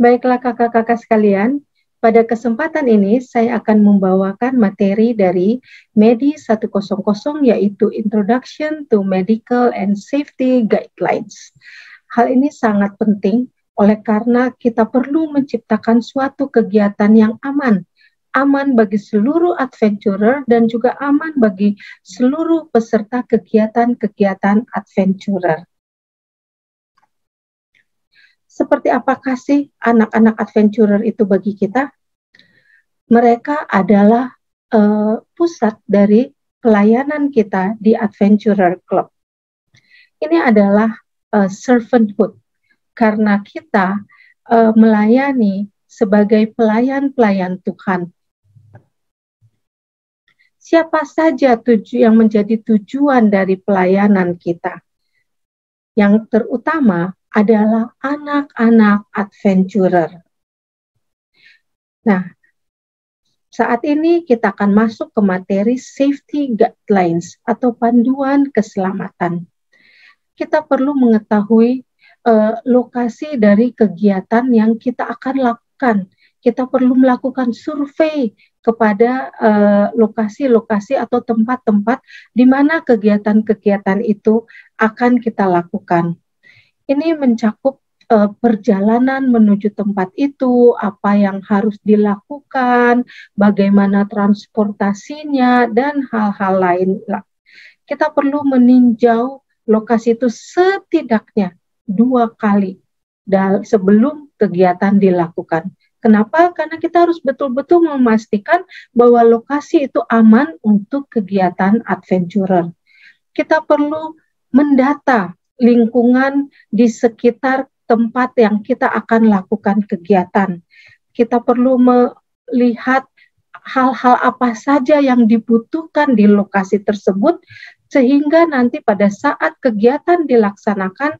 Baiklah kakak-kakak sekalian, pada kesempatan ini saya akan membawakan materi dari MEDI 100 yaitu Introduction to Medical and Safety Guidelines. Hal ini sangat penting oleh karena kita perlu menciptakan suatu kegiatan yang aman, aman bagi seluruh adventurer dan juga aman bagi seluruh peserta kegiatan-kegiatan adventurer. Seperti apakah sih anak-anak adventurer itu bagi kita? Mereka adalah uh, pusat dari pelayanan kita di Adventurer Club. Ini adalah uh, servanthood karena kita uh, melayani sebagai pelayan-pelayan Tuhan. Siapa saja tuju yang menjadi tujuan dari pelayanan kita? Yang terutama adalah anak-anak adventurer. Nah, saat ini kita akan masuk ke materi safety guidelines atau panduan keselamatan. Kita perlu mengetahui uh, lokasi dari kegiatan yang kita akan lakukan. Kita perlu melakukan survei kepada eh, lokasi-lokasi uh, atau tempat-tempat di mana kegiatan-kegiatan itu akan kita lakukan ini mencakup uh, perjalanan menuju tempat itu, apa yang harus dilakukan, bagaimana transportasinya, dan hal-hal lain. Kita perlu meninjau lokasi itu setidaknya dua kali sebelum kegiatan dilakukan. Kenapa? Karena kita harus betul-betul memastikan bahwa lokasi itu aman untuk kegiatan adventurer. Kita perlu mendata lingkungan di sekitar tempat yang kita akan lakukan kegiatan. Kita perlu melihat hal-hal apa saja yang dibutuhkan di lokasi tersebut sehingga nanti pada saat kegiatan dilaksanakan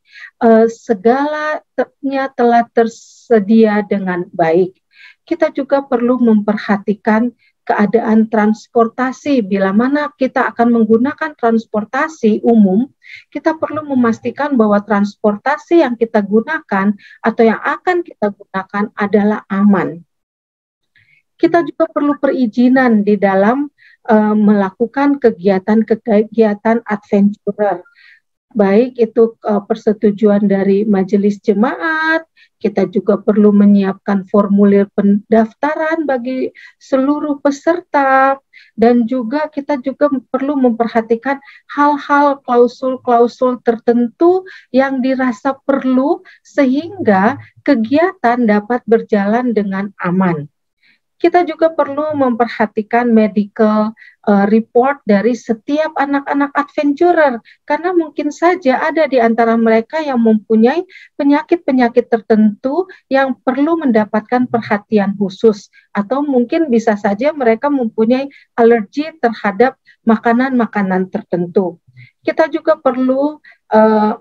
eh, segalanya telah tersedia dengan baik. Kita juga perlu memperhatikan keadaan transportasi. Bila mana kita akan menggunakan transportasi umum, kita perlu memastikan bahwa transportasi yang kita gunakan atau yang akan kita gunakan adalah aman. Kita juga perlu perizinan di dalam uh, melakukan kegiatan-kegiatan adventurer baik itu uh, persetujuan dari majelis jemaat, kita juga perlu menyiapkan formulir pendaftaran bagi seluruh peserta. Dan juga kita juga perlu memperhatikan hal-hal klausul-klausul tertentu yang dirasa perlu sehingga kegiatan dapat berjalan dengan aman kita juga perlu memperhatikan medical uh, report dari setiap anak-anak adventurer. Karena mungkin saja ada di antara mereka yang mempunyai penyakit-penyakit tertentu yang perlu mendapatkan perhatian khusus. Atau mungkin bisa saja mereka mempunyai alergi terhadap makanan-makanan tertentu. Kita juga perlu uh,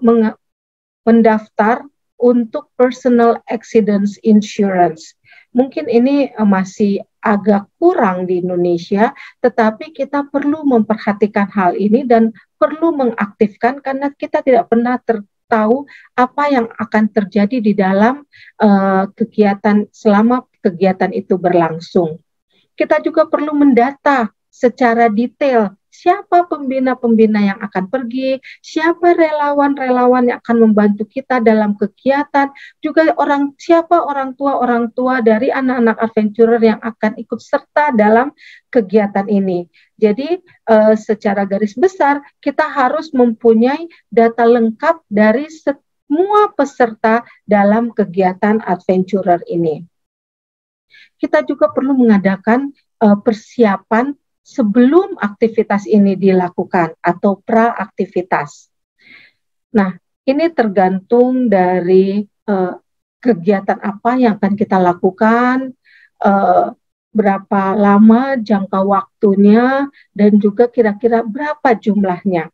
mendaftar untuk personal accidents insurance mungkin ini uh, masih agak kurang di Indonesia, tetapi kita perlu memperhatikan hal ini dan perlu mengaktifkan karena kita tidak pernah tahu apa yang akan terjadi di dalam uh, kegiatan selama kegiatan itu berlangsung. Kita juga perlu mendata secara detail siapa pembina-pembina yang akan pergi, siapa relawan-relawan yang akan membantu kita dalam kegiatan, juga orang siapa orang tua-orang tua dari anak-anak adventurer yang akan ikut serta dalam kegiatan ini. Jadi uh, secara garis besar kita harus mempunyai data lengkap dari semua peserta dalam kegiatan adventurer ini. Kita juga perlu mengadakan uh, persiapan sebelum aktivitas ini dilakukan atau pra-aktivitas. Nah, ini tergantung dari uh, kegiatan apa yang akan kita lakukan, uh, berapa lama jangka waktunya, dan juga kira-kira berapa jumlahnya.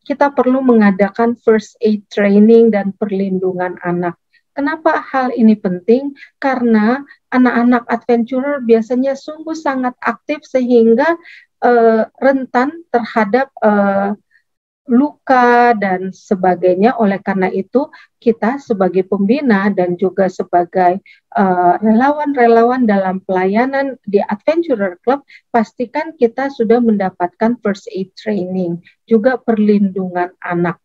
Kita perlu mengadakan first aid training dan perlindungan anak. Kenapa hal ini penting? Karena anak-anak adventurer biasanya sungguh sangat aktif sehingga uh, rentan terhadap uh, luka dan sebagainya. Oleh karena itu, kita sebagai pembina dan juga sebagai eh, relawan-relawan uh, dalam pelayanan di Adventurer Club, pastikan kita sudah mendapatkan first aid training, juga perlindungan anak.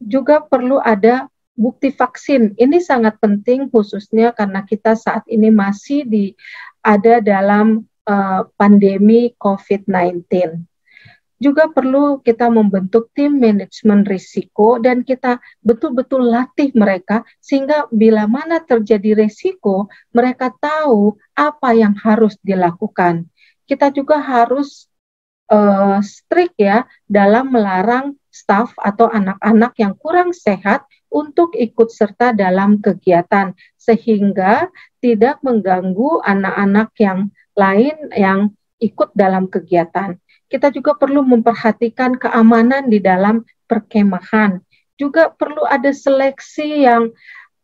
Juga perlu ada bukti vaksin. Ini sangat penting khususnya karena kita saat ini masih di ada dalam uh, pandemi COVID-19 juga perlu kita membentuk tim manajemen risiko dan kita betul-betul latih mereka sehingga bila mana terjadi risiko mereka tahu apa yang harus dilakukan. Kita juga harus uh, strict ya dalam melarang staff atau anak-anak yang kurang sehat untuk ikut serta dalam kegiatan sehingga tidak mengganggu anak-anak yang lain yang ikut dalam kegiatan kita juga perlu memperhatikan keamanan di dalam perkemahan. Juga perlu ada seleksi yang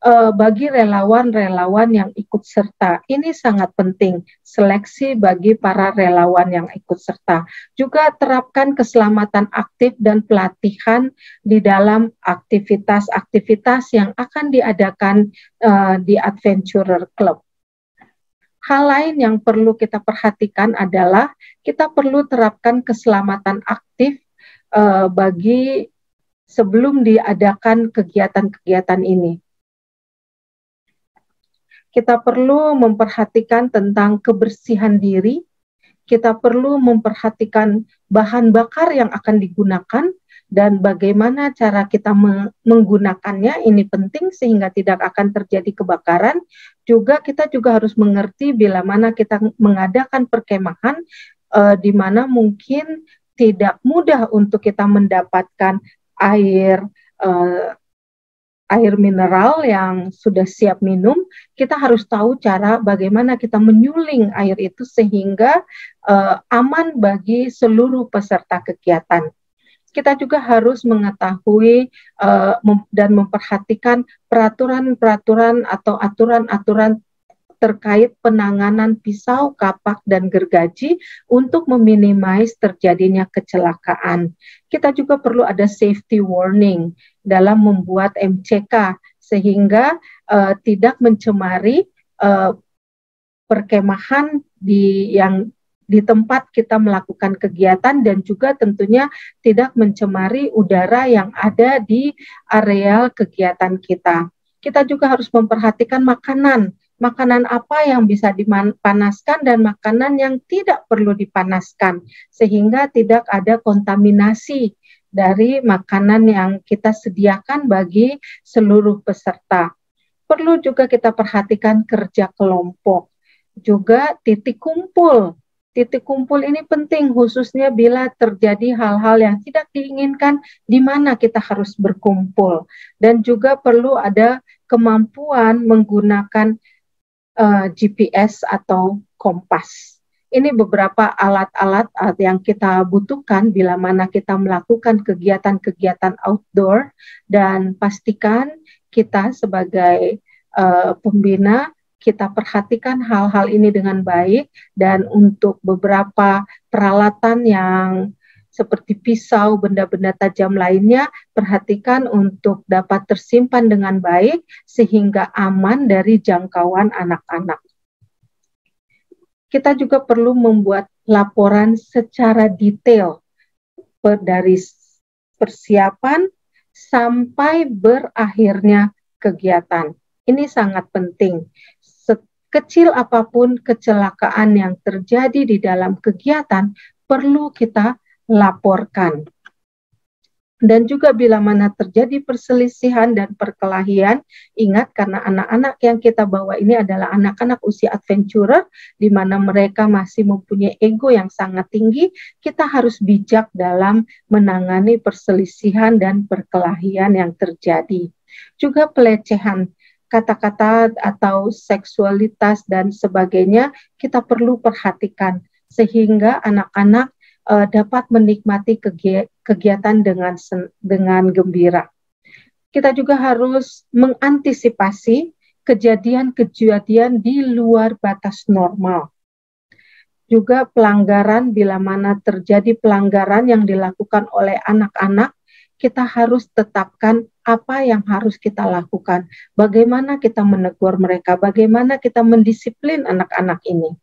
uh, bagi relawan-relawan yang ikut serta. Ini sangat penting, seleksi bagi para relawan yang ikut serta. Juga terapkan keselamatan aktif dan pelatihan di dalam aktivitas-aktivitas yang akan diadakan uh, di Adventurer Club. Hal lain yang perlu kita perhatikan adalah kita perlu terapkan keselamatan aktif uh, bagi sebelum diadakan kegiatan-kegiatan ini. Kita perlu memperhatikan tentang kebersihan diri, kita perlu memperhatikan bahan bakar yang akan digunakan, dan bagaimana cara kita menggunakannya ini penting sehingga tidak akan terjadi kebakaran. Juga kita juga harus mengerti bila mana kita mengadakan perkemahan uh, di mana mungkin tidak mudah untuk kita mendapatkan air uh, air mineral yang sudah siap minum, kita harus tahu cara bagaimana kita menyuling air itu sehingga uh, aman bagi seluruh peserta kegiatan. Kita juga harus mengetahui uh, dan memperhatikan peraturan-peraturan atau aturan-aturan terkait penanganan pisau, kapak, dan gergaji untuk meminimais terjadinya kecelakaan. Kita juga perlu ada safety warning dalam membuat MCK sehingga uh, tidak mencemari uh, perkemahan di yang di tempat kita melakukan kegiatan dan juga tentunya tidak mencemari udara yang ada di areal kegiatan kita. Kita juga harus memperhatikan makanan, makanan apa yang bisa dipanaskan dan makanan yang tidak perlu dipanaskan sehingga tidak ada kontaminasi dari makanan yang kita sediakan bagi seluruh peserta. Perlu juga kita perhatikan kerja kelompok, juga titik kumpul. Titik kumpul ini penting khususnya bila terjadi hal-hal yang tidak diinginkan di mana kita harus berkumpul. Dan juga perlu ada kemampuan menggunakan uh, eh, GPS atau kompas. Ini beberapa alat-alat uh, yang kita butuhkan bila mana kita melakukan kegiatan-kegiatan outdoor dan pastikan kita sebagai uh, pembina kita perhatikan hal-hal ini dengan baik dan untuk beberapa peralatan yang seperti pisau, benda-benda tajam lainnya, perhatikan untuk dapat tersimpan dengan baik sehingga aman dari jangkauan anak-anak. Kita juga perlu membuat laporan secara detail dari persiapan sampai berakhirnya kegiatan. Ini sangat penting kecil apa pun kecelakaan yang terjadi di dalam kegiatan perlu kita laporkan. Dan juga bila mana terjadi perselisihan dan perkelahian, ingat karena anak-anak yang kita bawa ini adalah anak-anak usia adventurer, di mana mereka masih mempunyai ego yang sangat tinggi, kita harus bijak dalam menangani perselisihan dan perkelahian yang terjadi. Juga pelecehan kata-kata atau seksualitas dan sebagainya kita perlu perhatikan sehingga anak-anak uh, dapat menikmati kegi kegiatan dengan dengan gembira. Kita juga harus mengantisipasi kejadian-kejadian di luar batas normal. Juga pelanggaran bila mana terjadi pelanggaran yang dilakukan oleh anak-anak kita harus tetapkan apa yang harus kita lakukan, bagaimana kita menegur mereka, bagaimana kita mendisiplin anak-anak ini.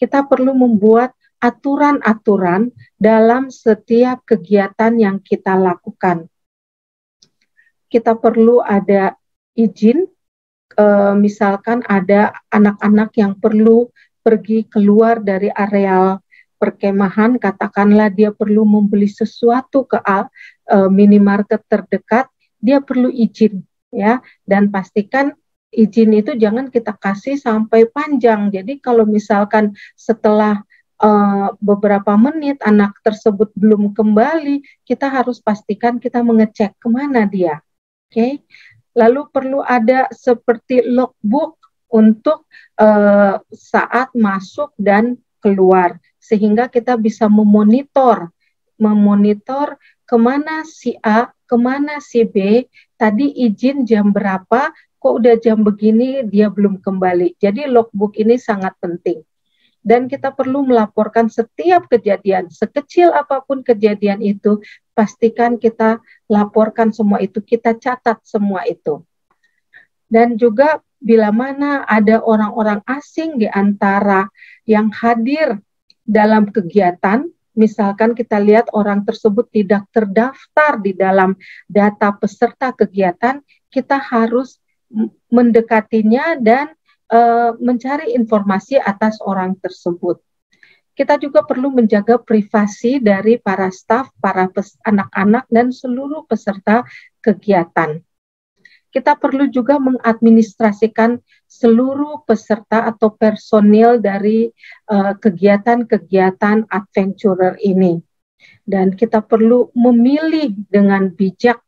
Kita perlu membuat aturan-aturan dalam setiap kegiatan yang kita lakukan. Kita perlu ada izin, e, misalkan ada anak-anak yang perlu pergi keluar dari areal perkemahan, katakanlah dia perlu membeli sesuatu ke uh, minimarket terdekat, dia perlu izin ya dan pastikan izin itu jangan kita kasih sampai panjang. Jadi kalau misalkan setelah uh, beberapa menit anak tersebut belum kembali, kita harus pastikan kita mengecek ke mana dia. Oke, okay? lalu perlu ada seperti logbook untuk uh, saat masuk dan keluar sehingga kita bisa memonitor memonitor ke mana si A, ke mana si B, tadi izin jam berapa, kok udah jam begini dia belum kembali. Jadi logbook ini sangat penting. Dan kita perlu melaporkan setiap kejadian, sekecil apa pun kejadian itu, pastikan kita laporkan semua itu, kita catat semua itu. Dan juga bila mana ada orang-orang asing di antara yang hadir dalam kegiatan, misalkan kita lihat orang tersebut tidak terdaftar di dalam data peserta kegiatan, kita harus mendekatinya dan e, mencari informasi atas orang tersebut. Kita juga perlu menjaga privasi dari para staf, para anak-anak, dan seluruh peserta kegiatan kita perlu juga mengadministrasikan seluruh peserta atau personil dari eh, kegiatan-kegiatan uh, adventurer ini. Dan kita perlu memilih dengan bijak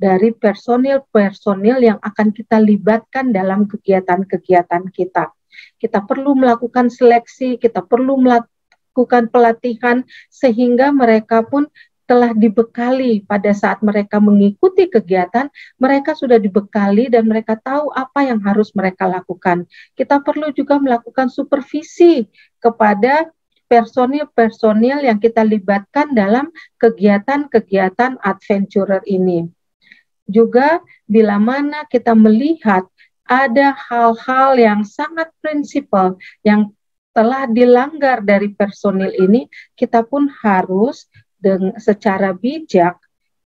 dari personil-personil yang akan kita libatkan dalam kegiatan-kegiatan kita. Kita perlu melakukan seleksi, kita perlu melakukan pelatihan sehingga mereka pun telah dibekali pada saat mereka mengikuti kegiatan, mereka sudah dibekali dan mereka tahu apa yang harus mereka lakukan. Kita perlu juga melakukan supervisi kepada personil-personil yang kita libatkan dalam kegiatan-kegiatan adventurer ini. Juga bila mana kita melihat ada hal-hal yang sangat prinsipal yang telah dilanggar dari personil ini, kita pun harus dengan secara bijak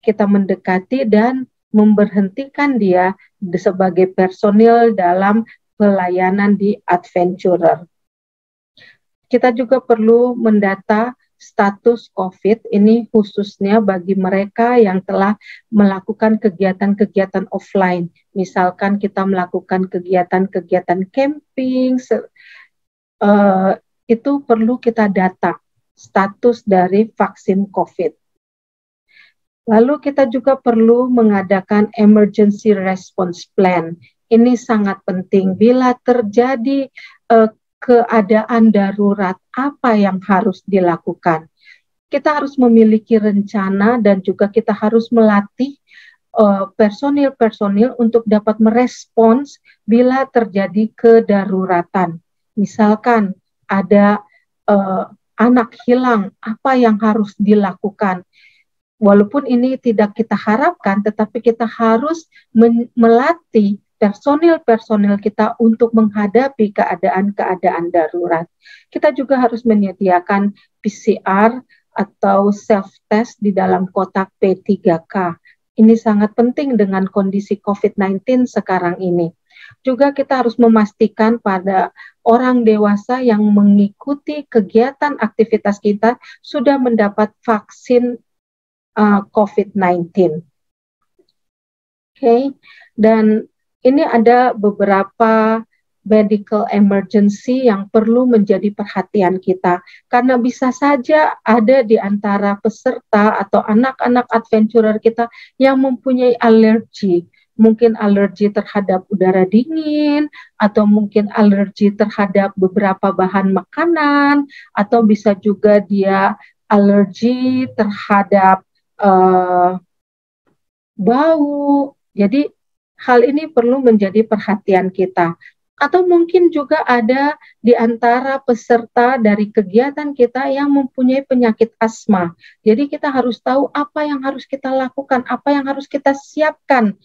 kita mendekati dan memberhentikan dia sebagai personil dalam pelayanan di adventurer. Kita juga perlu mendata status COVID ini khususnya bagi mereka yang telah melakukan kegiatan-kegiatan offline. Misalkan kita melakukan kegiatan-kegiatan camping, uh, itu perlu kita data status dari vaksin COVID. Lalu kita juga perlu mengadakan emergency response plan. Ini sangat penting bila terjadi uh, keadaan darurat apa yang harus dilakukan. Kita harus memiliki rencana dan juga kita harus melatih eh, personil-personil uh, untuk dapat merespons bila terjadi kedaruratan. Misalkan ada uh, anak hilang, apa yang harus dilakukan. Walaupun ini tidak kita harapkan, tetapi kita harus melatih personil-personil kita untuk menghadapi keadaan-keadaan darurat. Kita juga harus menyediakan PCR atau self-test di dalam kotak P3K. Ini sangat penting dengan kondisi COVID-19 sekarang ini. Juga kita harus memastikan pada orang dewasa yang mengikuti kegiatan aktivitas kita sudah mendapat vaksin uh, COVID-19. Oke, okay. dan ini ada beberapa medical emergency yang perlu menjadi perhatian kita karena bisa saja ada di antara peserta atau anak-anak adventurer kita yang mempunyai alergi mungkin alergi terhadap udara dingin, atau mungkin alergi terhadap beberapa bahan makanan, atau bisa juga dia alergi terhadap uh, bau. Jadi hal ini perlu menjadi perhatian kita. Atau mungkin juga ada di antara peserta dari kegiatan kita yang mempunyai penyakit asma. Jadi kita harus tahu apa yang harus kita lakukan, apa yang harus kita siapkan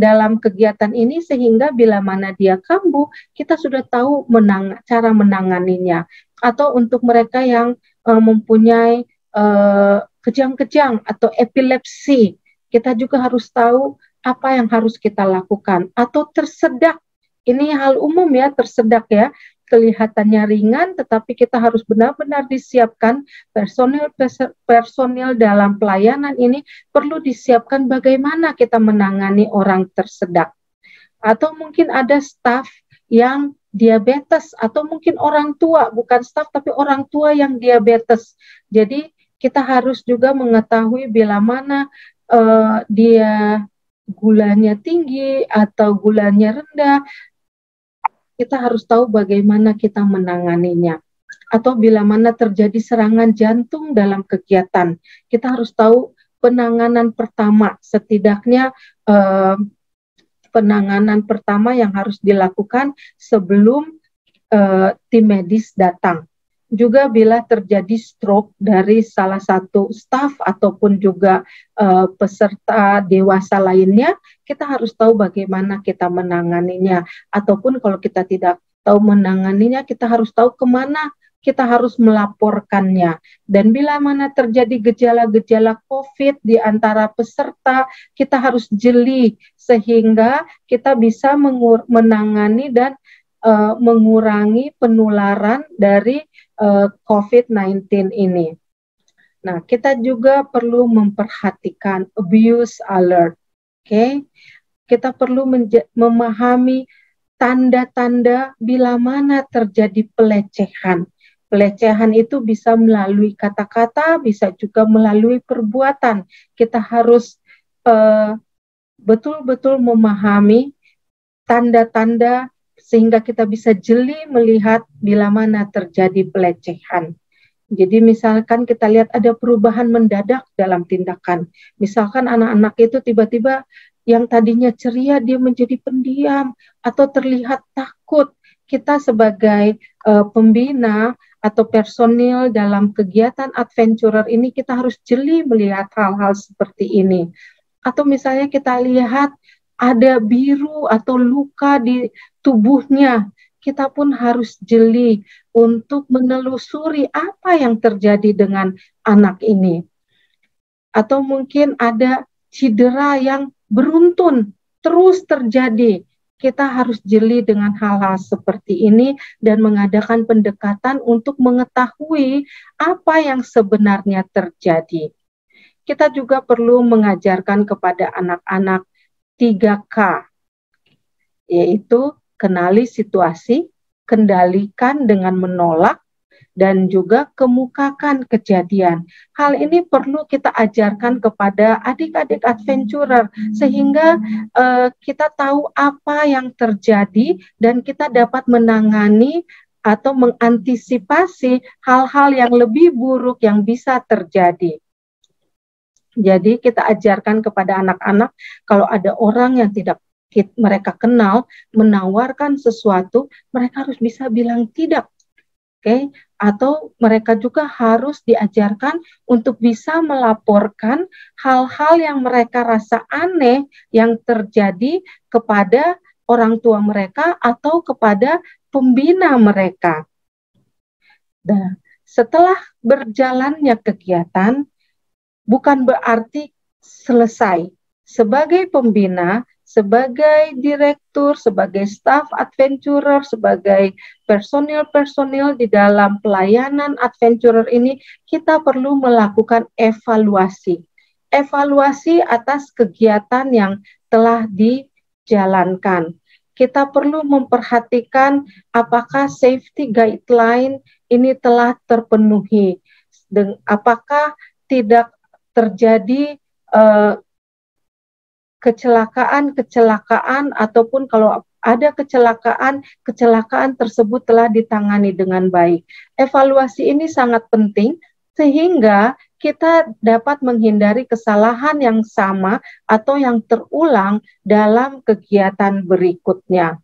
dalam kegiatan ini sehingga bila mana dia kambuh, kita sudah tahu menang cara menanganinya. Atau untuk mereka yang uh, mempunyai uh, kejang-kejang atau epilepsi, kita juga harus tahu apa yang harus kita lakukan atau tersedak ini hal umum ya, tersedak ya. Kelihatannya ringan, tetapi kita harus benar-benar disiapkan personil personil dalam pelayanan ini perlu disiapkan bagaimana kita menangani orang tersedak. Atau mungkin ada staf yang diabetes atau mungkin orang tua bukan staf tapi orang tua yang diabetes. Jadi kita harus juga mengetahui bila mana uh, dia gulanya tinggi atau gulanya rendah kita harus tahu bagaimana kita menanganinya. Atau bila mana terjadi serangan jantung dalam kegiatan, kita harus tahu penanganan pertama, setidaknya eh, penanganan pertama yang harus dilakukan sebelum eh, tim medis datang juga bila terjadi stroke dari salah satu staff ataupun juga uh, peserta dewasa lainnya, kita harus tahu bagaimana kita menanganinya. Ataupun kalau kita tidak tahu menanganinya, kita harus tahu ke mana kita harus melaporkannya. Dan bila mana terjadi gejala-gejala COVID di antara peserta, kita harus jeli sehingga kita bisa menangani dan uh, mengurangi penularan dari uh, COVID-19 ini. Nah, kita juga perlu memperhatikan abuse alert. Oke, okay? kita perlu memahami tanda-tanda bila mana terjadi pelecehan. Pelecehan itu bisa melalui kata-kata, bisa juga melalui perbuatan. Kita harus betul eh, betul-betul memahami tanda-tanda sehingga kita bisa jeli melihat bila mana terjadi pelecehan. Jadi misalkan kita lihat ada perubahan mendadak dalam tindakan. Misalkan anak-anak itu tiba-tiba yang tadinya ceria dia menjadi pendiam atau terlihat takut. Kita sebagai uh, pembina atau personil dalam kegiatan adventurer ini kita harus jeli melihat hal-hal seperti ini. Atau misalnya kita lihat ada biru atau luka di tubuhnya, kita pun harus jeli untuk menelusuri apa yang terjadi dengan anak ini. Atau mungkin ada cedera yang beruntun terus terjadi. Kita harus jeli dengan hal-hal seperti ini dan mengadakan pendekatan untuk mengetahui apa yang sebenarnya terjadi. Kita juga perlu mengajarkan kepada anak-anak 3K, yaitu kenali situasi, kendalikan dengan menolak, dan juga kemukakan kejadian. Hal ini perlu kita ajarkan kepada adik-adik adventurer sehingga uh, kita tahu apa yang terjadi dan kita dapat menangani atau mengantisipasi hal-hal yang lebih buruk yang bisa terjadi. Jadi kita ajarkan kepada anak-anak kalau ada orang yang tidak mereka kenal menawarkan sesuatu, mereka harus bisa bilang tidak. Oke, okay? atau mereka juga harus diajarkan untuk bisa melaporkan hal-hal yang mereka rasa aneh yang terjadi kepada orang tua mereka atau kepada pembina mereka. Dan setelah berjalannya kegiatan, bukan berarti selesai. Sebagai pembina, sebagai direktur, sebagai staff adventurer, sebagai personil-personil di dalam pelayanan adventurer ini, kita perlu melakukan evaluasi. Evaluasi atas kegiatan yang telah dijalankan. Kita perlu memperhatikan apakah safety guideline ini telah terpenuhi. apakah tidak terjadi uh, kecelakaan-kecelakaan ataupun kalau ada kecelakaan, kecelakaan tersebut telah ditangani dengan baik. Evaluasi ini sangat penting sehingga kita dapat menghindari kesalahan yang sama atau yang terulang dalam kegiatan berikutnya.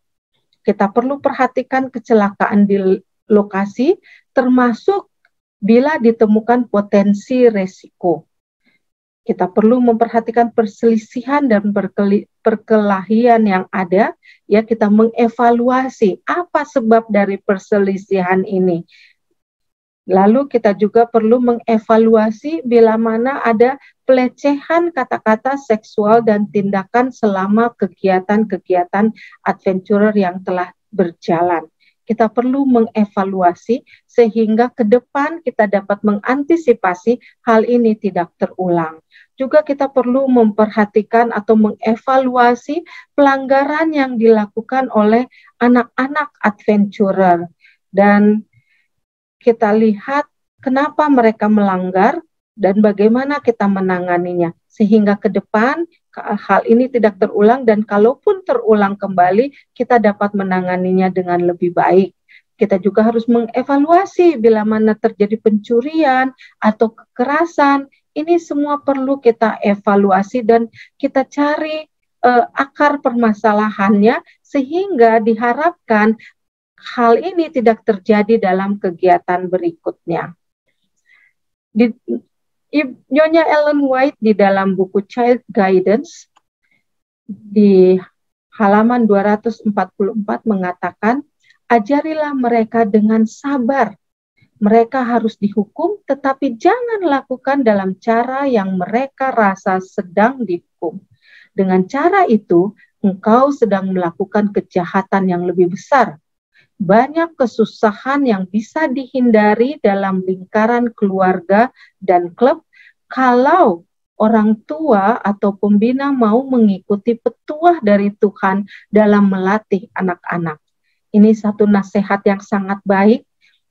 kita perlu perhatikan kecelakaan di lokasi termasuk bila ditemukan potensi resiko. Kita perlu memperhatikan perselisihan dan perkelahian yang ada, ya kita mengevaluasi apa sebab dari perselisihan ini. Lalu kita juga perlu mengevaluasi bila mana ada pelecehan kata-kata seksual dan tindakan selama kegiatan-kegiatan adventurer yang telah berjalan kita perlu mengevaluasi sehingga ke depan kita dapat mengantisipasi hal ini tidak terulang. Juga kita perlu memperhatikan atau mengevaluasi pelanggaran yang dilakukan oleh anak-anak adventurer dan kita lihat kenapa mereka melanggar dan bagaimana kita menanganinya sehingga ke depan hal ini tidak terulang dan kalaupun terulang kembali kita dapat menanganinya dengan lebih baik. Kita juga harus mengevaluasi bila mana terjadi pencurian atau kekerasan. Ini semua perlu kita evaluasi dan kita cari uh, akar permasalahannya sehingga diharapkan hal ini tidak terjadi dalam kegiatan berikutnya. Di, Nyonya Ellen White di dalam buku Child Guidance di halaman 244 mengatakan, ajarilah mereka dengan sabar. Mereka harus dihukum, tetapi jangan lakukan dalam cara yang mereka rasa sedang dihukum. Dengan cara itu, engkau sedang melakukan kejahatan yang lebih besar. Banyak kesusahan yang bisa dihindari dalam lingkaran keluarga dan klub kalau orang tua atau pembina mau mengikuti petuah dari Tuhan dalam melatih anak-anak. Ini satu nasihat yang sangat baik.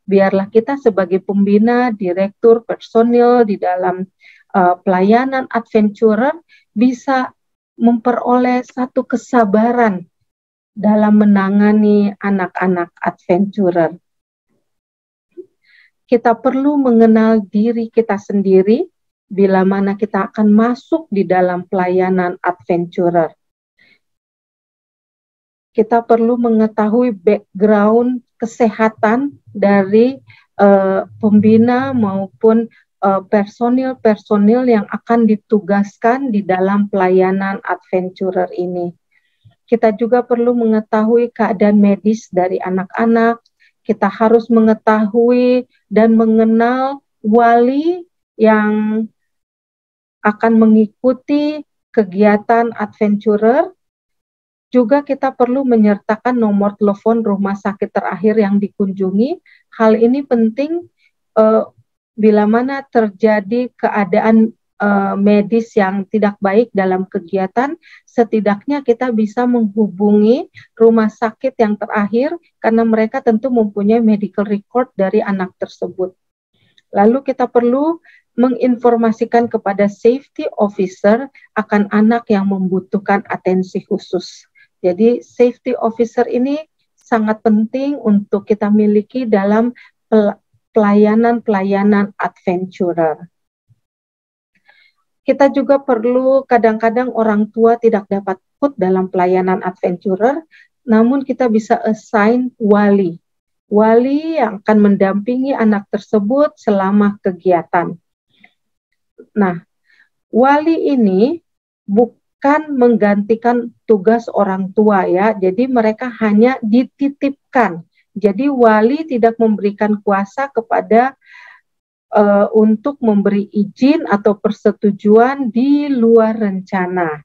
Biarlah kita sebagai pembina, direktur, personil di dalam uh, pelayanan adventurer bisa memperoleh satu kesabaran dalam menangani anak-anak adventurer. Kita perlu mengenal diri kita sendiri bila mana kita akan masuk di dalam pelayanan adventurer kita perlu mengetahui background kesehatan dari uh, pembina maupun uh, personil-personil yang akan ditugaskan di dalam pelayanan adventurer ini. Kita juga perlu mengetahui keadaan medis dari anak-anak. Kita harus mengetahui dan mengenal wali yang akan mengikuti kegiatan adventurer juga kita perlu menyertakan nomor telepon rumah sakit terakhir yang dikunjungi. Hal ini penting uh, bila mana terjadi keadaan uh, medis yang tidak baik dalam kegiatan, setidaknya kita bisa menghubungi rumah sakit yang terakhir karena mereka tentu mempunyai medical record dari anak tersebut. Lalu kita perlu menginformasikan kepada safety officer akan anak yang membutuhkan atensi khusus. Jadi safety officer ini sangat penting untuk kita miliki dalam pelayanan-pelayanan adventurer. Kita juga perlu kadang-kadang orang tua tidak dapat ikut dalam pelayanan adventurer, namun kita bisa assign wali. Wali yang akan mendampingi anak tersebut selama kegiatan. Nah, wali ini bukan menggantikan tugas orang tua ya. Jadi mereka hanya dititipkan. Jadi wali tidak memberikan kuasa kepada uh, untuk memberi izin atau persetujuan di luar rencana.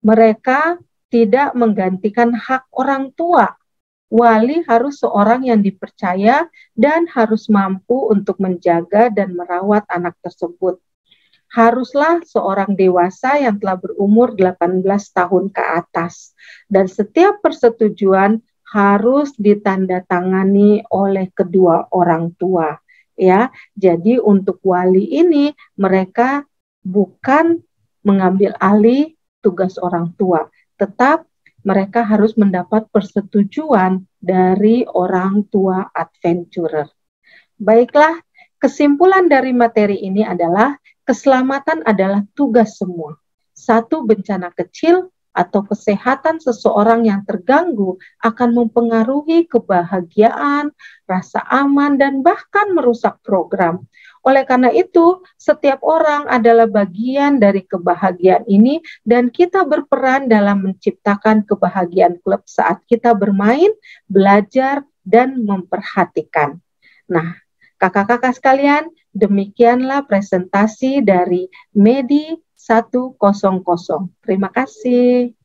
Mereka tidak menggantikan hak orang tua. Wali harus seorang yang dipercaya dan harus mampu untuk menjaga dan merawat anak tersebut haruslah seorang dewasa yang telah berumur 18 tahun ke atas. Dan setiap persetujuan harus ditandatangani oleh kedua orang tua. Ya, jadi untuk wali ini mereka bukan mengambil alih tugas orang tua, tetap mereka harus mendapat persetujuan dari orang tua adventurer. Baiklah, kesimpulan dari materi ini adalah Keselamatan adalah tugas semua. Satu bencana kecil atau kesehatan seseorang yang terganggu akan mempengaruhi kebahagiaan, rasa aman, dan bahkan merusak program. Oleh karena itu, setiap orang adalah bagian dari kebahagiaan ini, dan kita berperan dalam menciptakan kebahagiaan klub saat kita bermain, belajar, dan memperhatikan. Nah, kakak-kakak sekalian, demikianlah presentasi dari Medi 100. Terima kasih.